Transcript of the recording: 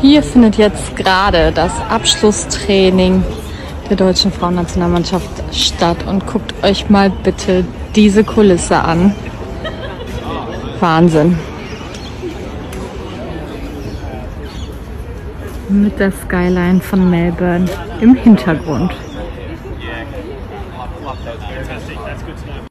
Hier findet jetzt gerade das Abschlusstraining der deutschen Frauennationalmannschaft statt und guckt euch mal bitte diese Kulisse an. Wahnsinn. Mit der Skyline von Melbourne im Hintergrund. Yeah.